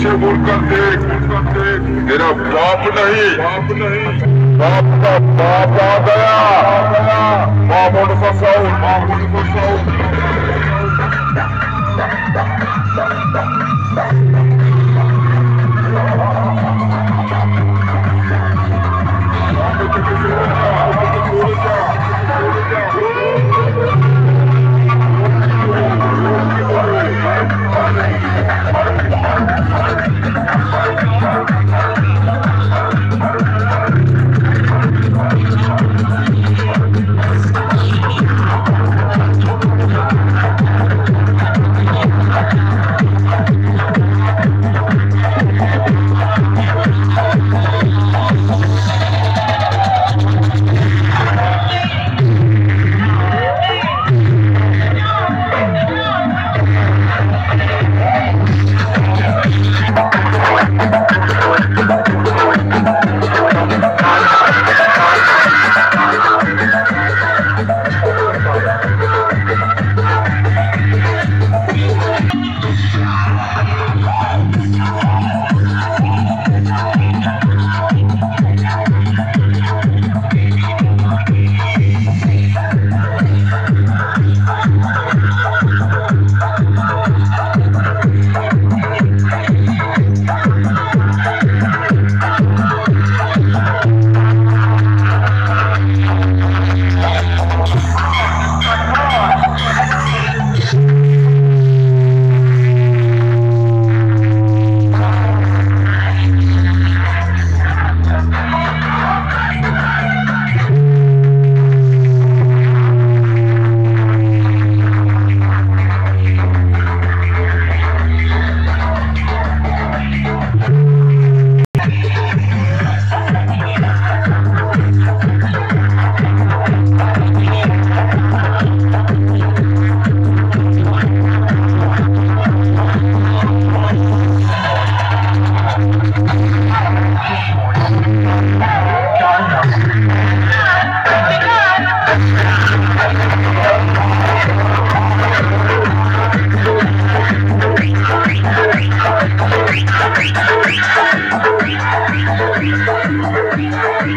पीछे मुड़कर देख तेरा बाप नहीं बाप नहीं बाप का बाप आ गया मामुन फसाओ मामुन फसाओ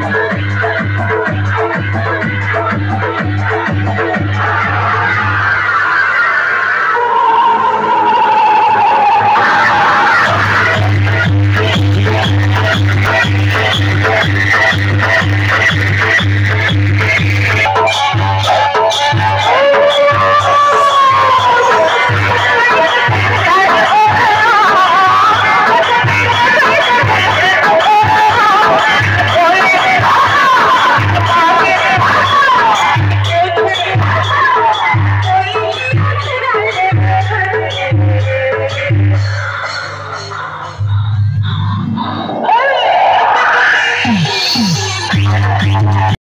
Thank you.